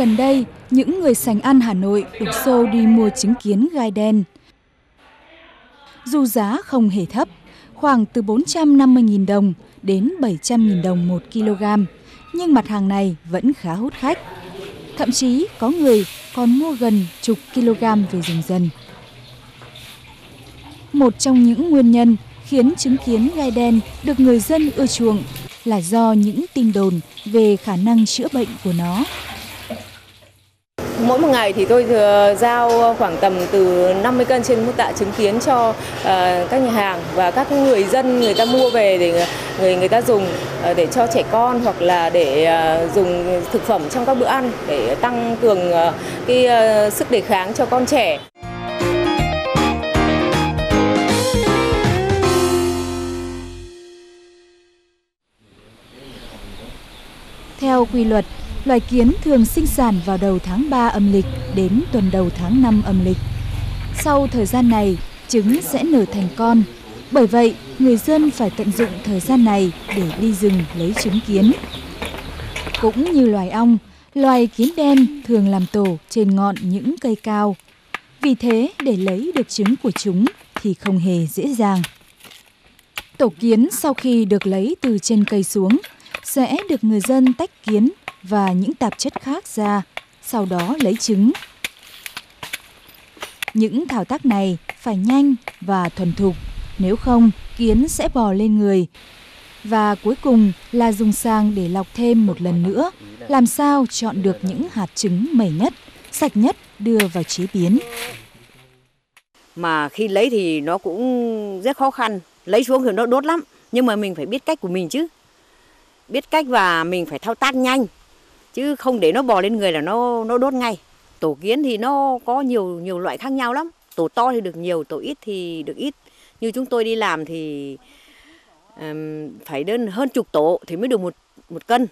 gần đây, những người sành ăn Hà Nội đổ xô đi mua trứng kiến gai đen. Dù giá không hề thấp, khoảng từ 450.000 đồng đến 700.000 đồng một kg, nhưng mặt hàng này vẫn khá hút khách. Thậm chí có người còn mua gần chục kg về dùng dần. Một trong những nguyên nhân khiến trứng kiến gai đen được người dân ưa chuộng là do những tin đồn về khả năng chữa bệnh của nó. Mỗi một ngày thì tôi ờ, giao khoảng tầm từ 50 cân trên một tạ chứng kiến cho uh, các nhà hàng và các người dân người ta mua về để ờ, người người ta dùng uh, để cho trẻ con hoặc là để uh, dùng thực phẩm trong các bữa ăn để tăng cường uh, cái uh, sức đề kháng cho con trẻ. Theo quy luật, loài kiến thường sinh sản vào đầu tháng 3 âm lịch đến tuần đầu tháng 5 âm lịch. Sau thời gian này, trứng sẽ nở thành con. Bởi vậy, người dân phải tận dụng thời gian này để đi rừng lấy trứng kiến. Cũng như loài ong, loài kiến đen thường làm tổ trên ngọn những cây cao. Vì thế, để lấy được trứng của chúng thì không hề dễ dàng. Tổ kiến sau khi được lấy từ trên cây xuống sẽ được người dân tách kiến và những tạp chất khác ra, sau đó lấy trứng. Những thao tác này phải nhanh và thuần thục, nếu không kiến sẽ bò lên người. Và cuối cùng là dùng sang để lọc thêm một lần nữa, làm sao chọn được những hạt trứng mẩy nhất, sạch nhất đưa vào chế biến. Mà khi lấy thì nó cũng rất khó khăn, lấy xuống thì nó đốt lắm, nhưng mà mình phải biết cách của mình chứ biết cách và mình phải thao tác nhanh chứ không để nó bò lên người là nó nó đốt ngay. Tổ kiến thì nó có nhiều nhiều loại khác nhau lắm. Tổ to thì được nhiều tổ ít thì được ít. Như chúng tôi đi làm thì um, phải đơn hơn chục tổ thì mới được một một cân.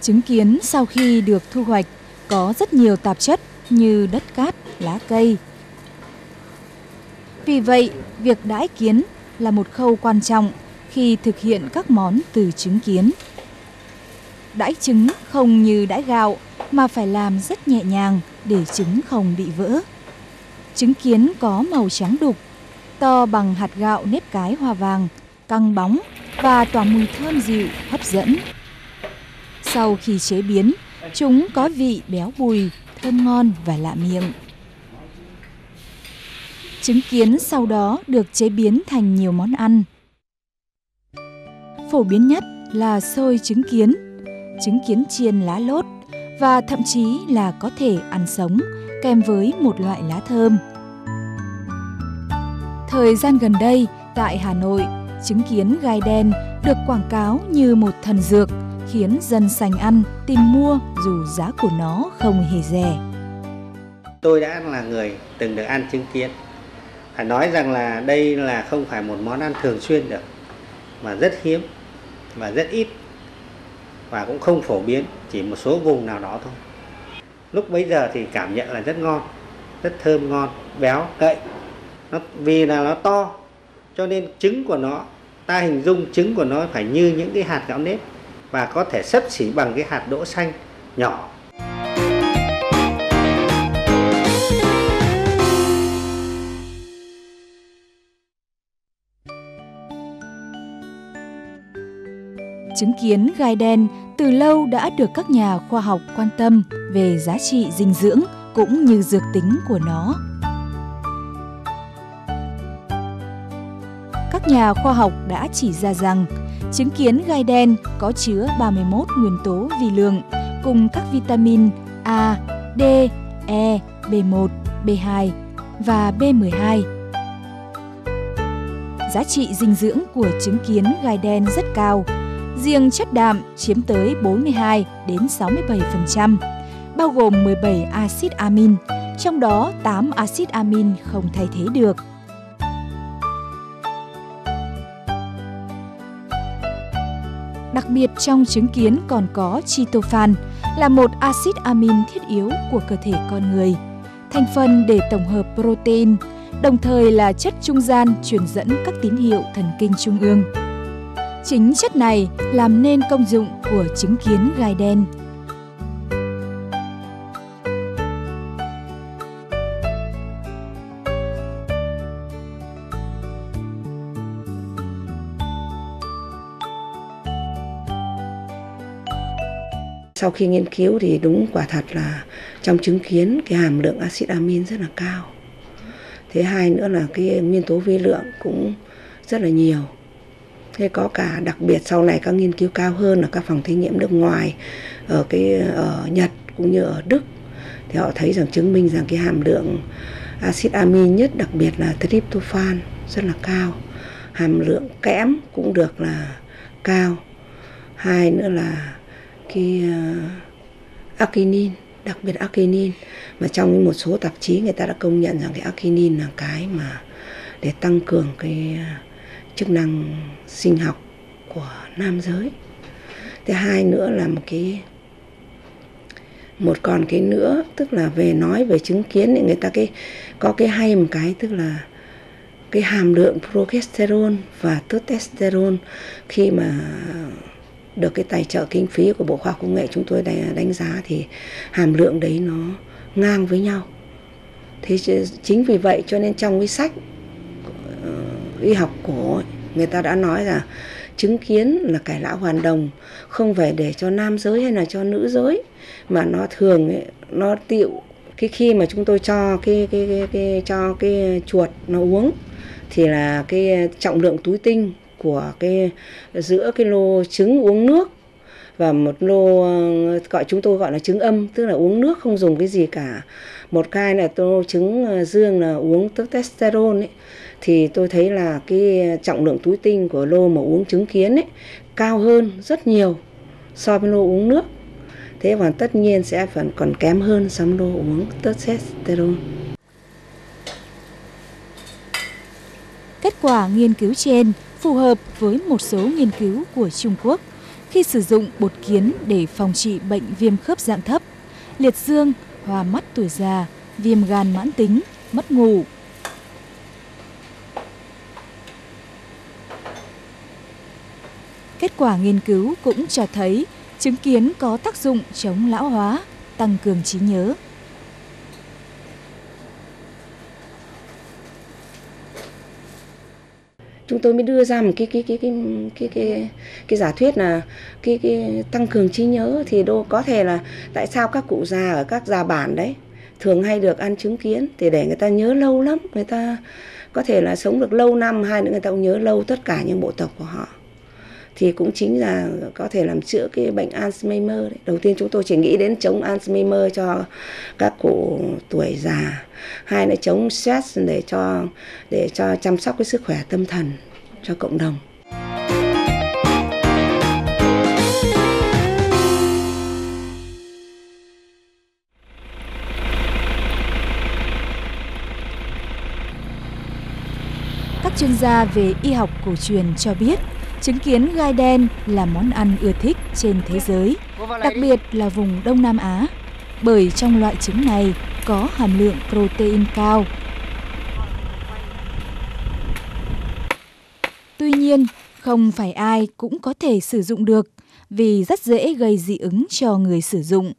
Chứng kiến sau khi được thu hoạch có rất nhiều tạp chất như đất cát, lá cây. Vì vậy, việc đãi kiến là một khâu quan trọng khi thực hiện các món từ trứng kiến. Đãi trứng không như đãi gạo mà phải làm rất nhẹ nhàng để trứng không bị vỡ. Trứng kiến có màu trắng đục, to bằng hạt gạo nếp cái hoa vàng, căng bóng và tỏa mùi thơm dịu hấp dẫn. Sau khi chế biến, chúng có vị béo bùi, thơm ngon và lạ miệng. Trứng kiến sau đó được chế biến thành nhiều món ăn. Phổ biến nhất là xôi trứng kiến, trứng kiến chiên lá lốt và thậm chí là có thể ăn sống kèm với một loại lá thơm. Thời gian gần đây, tại Hà Nội, trứng kiến gai đen được quảng cáo như một thần dược khiến dân sành ăn tìm mua dù giá của nó không hề rẻ. Tôi đã là người từng được ăn trứng kiến. Phải nói rằng là đây là không phải một món ăn thường xuyên được mà rất hiếm và rất ít và cũng không phổ biến chỉ một số vùng nào đó thôi. Lúc bấy giờ thì cảm nhận là rất ngon, rất thơm ngon, béo, cậy. Nó vì là nó to cho nên trứng của nó ta hình dung trứng của nó phải như những cái hạt gạo nếp và có thể sấp xỉ bằng cái hạt đỗ xanh nhỏ chứng kiến gai đen từ lâu đã được các nhà khoa học quan tâm về giá trị dinh dưỡng cũng như dược tính của nó. Các nhà khoa học đã chỉ ra rằng chứng kiến gai đen có chứa 31 nguyên tố vi lượng cùng các vitamin A, D, E, B1, B2 và B12. Giá trị dinh dưỡng của trứng kiến gai đen rất cao. Riêng chất đạm chiếm tới 42 đến 67%, bao gồm 17 axit amin, trong đó 8 axit amin không thay thế được. Đặc biệt trong trứng kiến còn có chitophan là một axit amin thiết yếu của cơ thể con người, thành phần để tổng hợp protein, đồng thời là chất trung gian truyền dẫn các tín hiệu thần kinh trung ương. Chính chất này làm nên công dụng của trứng kiến gai đen. Sau khi nghiên cứu thì đúng quả thật là trong trứng kiến, cái hàm lượng axit amin rất là cao. Thế hai nữa là cái nguyên tố vi lượng cũng rất là nhiều. Thế có cả đặc biệt sau này các nghiên cứu cao hơn ở các phòng thí nghiệm nước ngoài ở cái ở Nhật cũng như ở Đức thì họ thấy rằng chứng minh rằng cái hàm lượng axit amin nhất đặc biệt là tryptophan rất là cao. Hàm lượng kẽm cũng được là cao. Hai nữa là cái ờ, uh, arginin đặc biệt arginin mà trong một số tạp chí người ta đã công nhận rằng cái arginin là cái mà để tăng cường cái chức năng sinh học của nam giới thứ hai nữa là một cái, một còn cái nữa, tức là về nói, về chứng kiến thì người ta cái, có cái hay một cái, tức là cái hàm lượng progesterone và testosterone khi mà được cái tài trợ kinh phí của Bộ Khoa học Công nghệ chúng tôi đánh giá thì hàm lượng đấy nó ngang với nhau. Thế chính vì vậy cho nên trong cái sách y học cổ người ta đã nói là chứng kiến là cải lão hoàn đồng không phải để cho nam giới hay là cho nữ giới mà nó thường ấy, nó tiệu cái khi mà chúng tôi cho cái cái cái, cái cho cái chuột nó uống thì là cái trọng lượng túi tinh của cái giữa cái lô trứng uống nước và một lô gọi chúng tôi gọi là trứng âm tức là uống nước không dùng cái gì cả. Một cái là tô trứng ờ, dương là uống testosterone ấy thì tôi thấy là cái trọng lượng túi tinh của lô mà uống trứng kiến ấy cao hơn rất nhiều so với lô uống nước thế và tất nhiên sẽ phần còn kém hơn so với lô uống testosterone Kết quả nghiên cứu trên phù hợp với một số nghiên cứu của Trung Quốc khi sử dụng bột kiến để phòng trị bệnh viêm khớp dạng thấp, liệt dương, hoa mắt tuổi già, viêm gan mãn tính, mất ngủ. Kết quả nghiên cứu cũng cho thấy trứng kiến có tác dụng chống lão hóa, tăng cường trí nhớ. chúng tôi mới đưa ra một cái cái cái cái cái cái cái giả thuyết là cái cái tăng cường trí nhớ thì đâu có thể là tại sao các cụ già ở các già bản đấy thường hay được ăn trứng kiến thì để người ta nhớ lâu lắm người ta có thể là sống được lâu năm hai nữa người ta cũng nhớ lâu tất cả những bộ tộc của họ thì cũng chính là có thể làm chữa cái bệnh Alzheimer đấy. Đầu tiên chúng tôi chỉ nghĩ đến chống Alzheimer cho các cụ tuổi già, hai là chống stress để cho để cho chăm sóc cái sức khỏe tâm thần cho cộng đồng. Các chuyên gia về y học cổ truyền cho biết Trứng kiến gai đen là món ăn ưa thích trên thế giới, đặc biệt là vùng Đông Nam Á, bởi trong loại trứng này có hàm lượng protein cao. Tuy nhiên, không phải ai cũng có thể sử dụng được vì rất dễ gây dị ứng cho người sử dụng.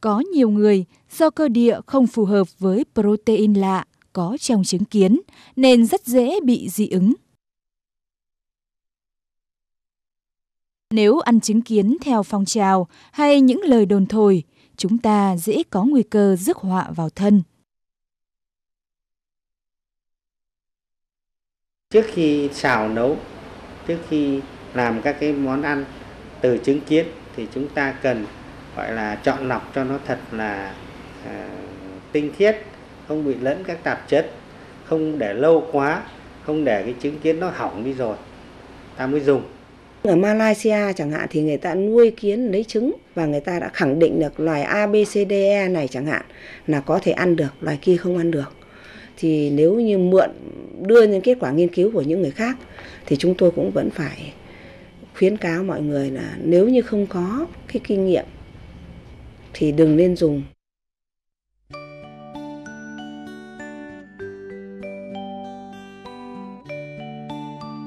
Có nhiều người do cơ địa không phù hợp với protein lạ có trong trứng kiến nên rất dễ bị dị ứng. Nếu ăn trứng kiến theo phong trào hay những lời đồn thổi, chúng ta dễ có nguy cơ rước họa vào thân. Trước khi xào nấu, trước khi làm các cái món ăn từ trứng kiến thì chúng ta cần gọi là chọn lọc cho nó thật là à, tinh khiết không bị lẫn các tạp chất không để lâu quá không để cái trứng kiến nó hỏng đi rồi. Ta mới dùng. Ở Malaysia chẳng hạn thì người ta nuôi kiến lấy trứng và người ta đã khẳng định được loài ABCDE này chẳng hạn là có thể ăn được, loài kia không ăn được. Thì nếu như mượn đưa những kết quả nghiên cứu của những người khác thì chúng tôi cũng vẫn phải khuyến cáo mọi người là nếu như không có cái kinh nghiệm thì đừng nên dùng.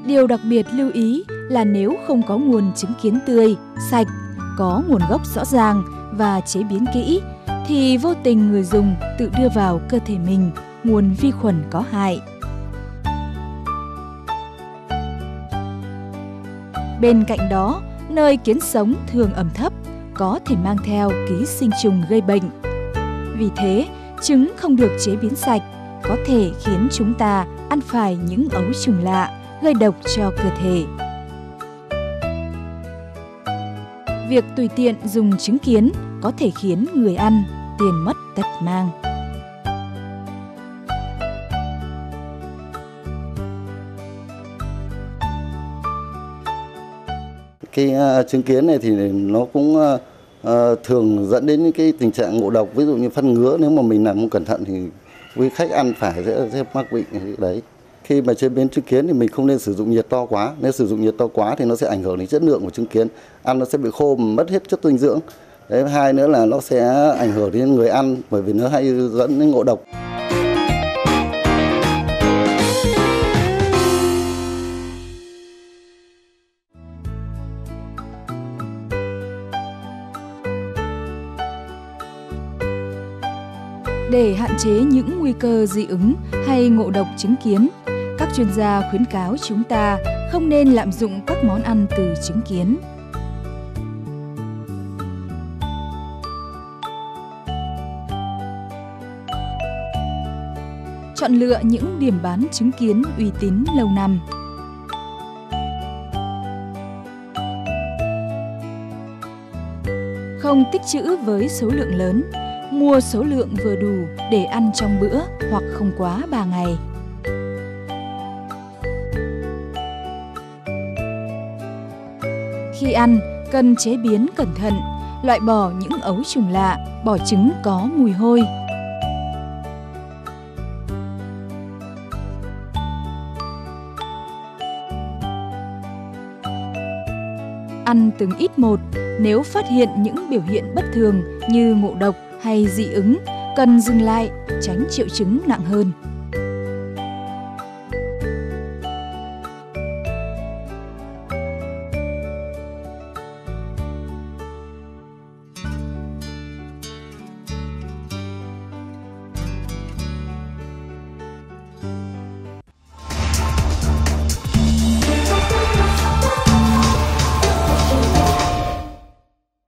Điều đặc biệt lưu ý là nếu không có nguồn trứng kiến tươi, sạch, có nguồn gốc rõ ràng và chế biến kỹ thì vô tình người dùng tự đưa vào cơ thể mình nguồn vi khuẩn có hại. Bên cạnh đó, nơi kiến sống thường ẩm thấp có thể mang theo ký sinh trùng gây bệnh. Vì thế, trứng không được chế biến sạch có thể khiến chúng ta ăn phải những ấu trùng lạ gây độc cho cơ thể. Việc tùy tiện dùng trứng kiến có thể khiến người ăn tiền mất tật mang. Cái uh, chứng kiến này thì nó cũng uh, uh, thường dẫn đến những cái tình trạng ngộ độc, ví dụ như phân ngứa nếu mà mình làm không cẩn thận thì quý khách ăn phải sẽ, sẽ mắc bệnh đấy. Khi mà chế biến trứng kiến thì mình không nên sử dụng nhiệt to quá, nếu sử dụng nhiệt to quá thì nó sẽ ảnh hưởng đến chất lượng của trứng kiến, ăn nó sẽ bị khô mất hết chất dinh dưỡng. Đấy, hai nữa là nó sẽ ảnh hưởng đến người ăn bởi vì nó hay dẫn đến ngộ độc. Để hạn chế những nguy cơ dị ứng hay ngộ độc trứng kiến, chuyên gia khuyến cáo chúng ta không nên lạm dụng các món ăn từ trứng kiến. Chọn lựa những điểm bán trứng kiến uy tín lâu năm. Không tích trữ với số lượng lớn, mua số lượng vừa đủ để ăn trong bữa hoặc không quá 3 ngày. Khi ăn, cần chế biến cẩn thận, loại bỏ những ấu trùng lạ, bỏ trứng có mùi hôi. Ăn từng ít một, nếu phát hiện những biểu hiện bất thường như ngộ độc hay dị ứng, cần dừng lại, tránh triệu chứng nặng hơn.